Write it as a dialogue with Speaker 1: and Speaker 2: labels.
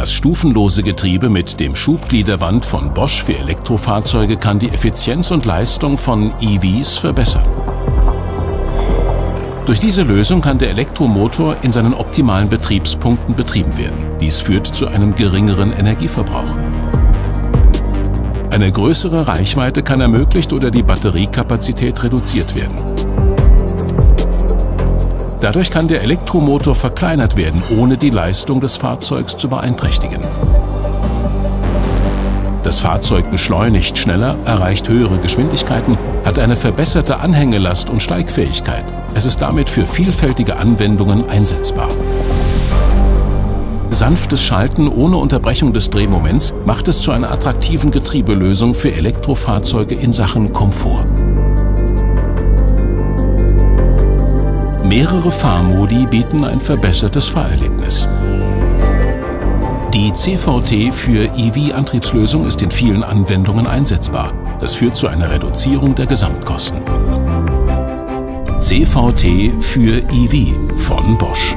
Speaker 1: Das stufenlose Getriebe mit dem Schubgliederband von Bosch für Elektrofahrzeuge kann die Effizienz und Leistung von EVs verbessern. Durch diese Lösung kann der Elektromotor in seinen optimalen Betriebspunkten betrieben werden. Dies führt zu einem geringeren Energieverbrauch. Eine größere Reichweite kann ermöglicht oder die Batteriekapazität reduziert werden. Dadurch kann der Elektromotor verkleinert werden, ohne die Leistung des Fahrzeugs zu beeinträchtigen. Das Fahrzeug beschleunigt schneller, erreicht höhere Geschwindigkeiten, hat eine verbesserte Anhängelast und Steigfähigkeit. Es ist damit für vielfältige Anwendungen einsetzbar. Sanftes Schalten ohne Unterbrechung des Drehmoments macht es zu einer attraktiven Getriebelösung für Elektrofahrzeuge in Sachen Komfort. Mehrere Fahrmodi bieten ein verbessertes Fahrerlebnis. Die CVT für EV-Antriebslösung ist in vielen Anwendungen einsetzbar. Das führt zu einer Reduzierung der Gesamtkosten. CVT für EV von Bosch.